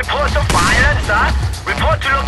Report of violence, sir. Report to.